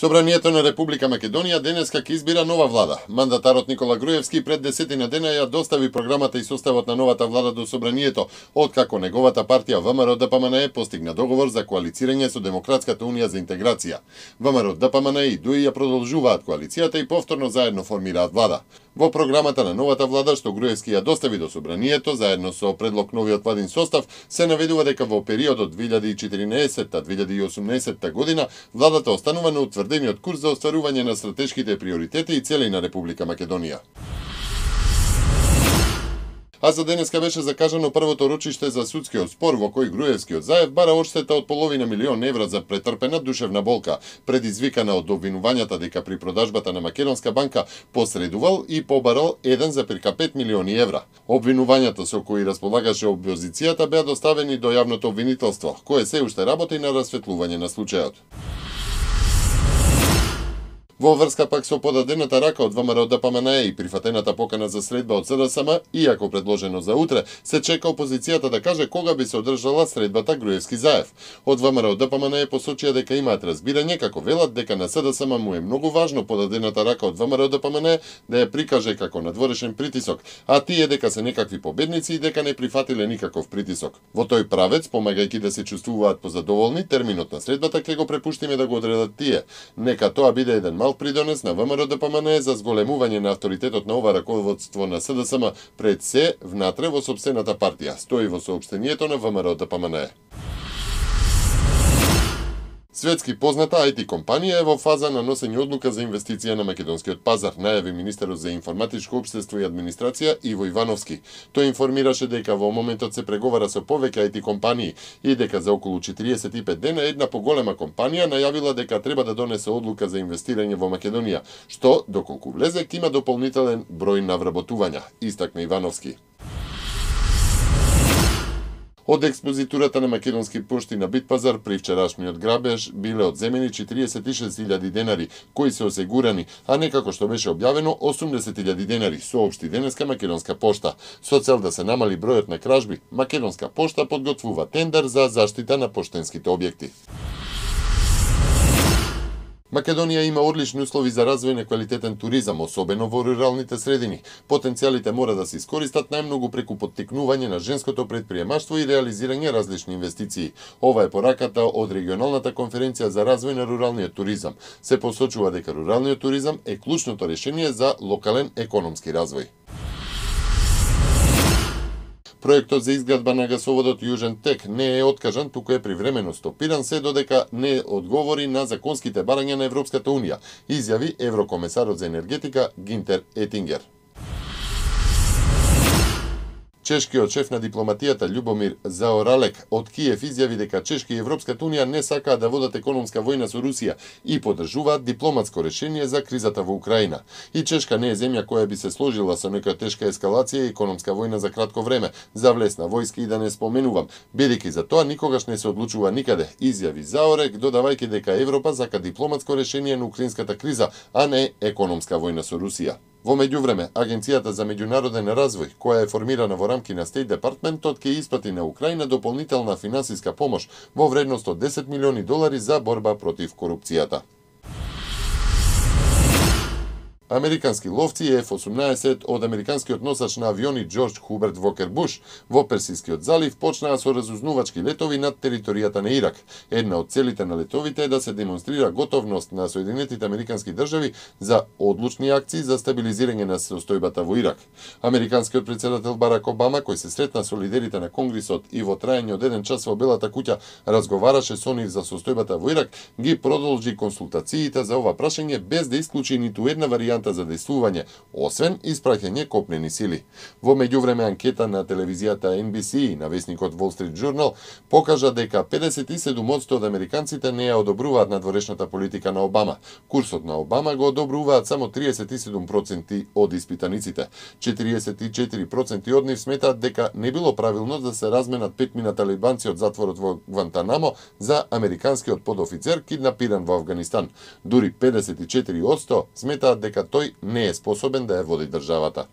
Собранието на Република Македонија денеска ќе избира нова влада. Мандатарот Никола Груевски пред десетина дена ја достави програмата и составот на новата влада до Собранието, откако неговата партија ВМРО ДПМНЕ постигна договор за коалицирање со Демократската унија за интеграција. ВМРО ДПМНЕ и ДУИ ја продолжуваат коалицијата и повторно заедно формираат влада. Во програмата на новата влада што Груевски ја достави до Собранието заедно со предлог новиот владин состав се наведува дека во периодот 2014-2018 година владата останува на утврдениот курс за остварување на стратешките приоритети и цели на Република Македонија. А за денеска беше закажано првото рочиште за судскиот спор во кој Груевскиот заев бара одштета од половина милион евра за претрпена душевна болка, предизвикана од обвинувањата дека при продажбата на Македонска банка посредувал и побарал 1,5 милиони евра. Обвинувањата со кои располагаше опозицијата беа доставени до јавното обвинителство, кое се уште работи на расветлување на случајот. Во врска пак со подадената рака од ВМРО да ДПМНЕ и прифатената покана за средба од СДСМ, иако предложено за утре, се чека опозицијата да каже кога би се одржала средбата Груевски заев. Од ВМРО да ДПМНЕ посочија дека имаат разбирање како велат дека на СДСМ му е многу важно подадената рака од ВМРО да ДПМНЕ да ја прикаже како надворешен притисок, а тие дека се некакви победници и дека не прифатиле никаков притисок. Во тој правец, помагајќи да се чувствуваат позадоволни, терминот на средбата ќе го препуштиме да го одредат тие. Нека тоа биде еден мал мал придонес на ВМРО да ДПМН за зголемување на авторитетот на ова раководство на СДСМ пред се внатре во собствената партија, стои во сообщението на ВМРО да ДПМН. Светски позната IT компанија е во фаза на носење одлука за инвестиција на македонскиот пазар, најави министерот за информатичко општество и администрација Иво Ивановски. Тој информираше дека во моментот се преговара со повеќе IT компании и дека за околу 45 дена една поголема компанија најавила дека треба да донесе одлука за инвестирање во Македонија, што, доколку влезе, има дополнителен број на вработувања, истакна Ивановски. Од експозитурата на македонски пошти на Битпазар при вчерашниот грабеж биле одземени 46.000 денари, кои се осигурани, а не како што беше објавено 80.000 денари, соопшти денеска Македонска пошта. Со цел да се намали бројот на кражби, Македонска пошта подготвува тендер за заштита на поштенските објекти. Македонија има одлични услови за развој на квалитетен туризам, особено во руралните средини. Потенцијалите мора да се искористат најмногу преку поттикнување на женското предприемаштво и реализирање различни инвестиции. Ова е пораката од регионалната конференција за развој на руралниот туризам. Се посочува дека руралниот туризам е клучното решение за локален економски развој. Проектот за изградба на гасоводот Јужен Тек не е откажан, туку е привремено стопиран се додека не одговори на законските барања на Европската Унија, изјави Еврокомесарот за енергетика Гинтер Етингер. Чешкиот шеф на дипломатијата Љубомир Заоралек од Киев изјави дека Чешка и Европската унија не сакаат да водат економска војна со Русија и подржуваат дипломатско решение за кризата во Украина. И Чешка не е земја која би се сложила со нека тешка ескалација и економска војна за кратко време, за влез на војски и да не споменувам, бидејќи за тоа никогаш не се одлучува никаде, изјави Заорек, додавајќи дека Европа сака дипломатско решение на украинската криза, а не економска војна со Русија. Во меѓувреме, Агенцијата за меѓународен развој, која е формирана во рамки на Стейт Департментот, ќе испрати на Украина дополнителна финансиска помош во вредност од 10 милиони долари за борба против корупцијата. Американски ловци F-18 од американскиот носач на авиони Джордж Хуберт Вокер Буш во Персискиот залив почнаа со разузнувачки летови над територијата на Ирак. Една од целите на летовите е да се демонстрира готовност на Соединетите Американски држави за одлучни акции за стабилизирање на состојбата во Ирак. Американскиот председател Барак Обама, кој се сретна со лидерите на Конгресот и во траење од еден час во Белата куќа разговараше со нив за состојбата во Ирак, ги продолжи консултациите за ова прашање без да исклучи ниту една варијанта варијанта за действување, освен испраќање копнени сили. Во меѓувреме анкета на телевизијата NBC и на весникот Wall Street Journal покажа дека 57% од американците не ја одобруваат надворешната политика на Обама. Курсот на Обама го одобруваат само 37% од испитаниците. 44% од нив сметаат дека не било правилно да се разменат петмина талибанци од затворот во Гвантанамо за американскиот подофицер киднапиран во Афганистан. Дури 54% сметаат дека тој не е способен да ја води државата.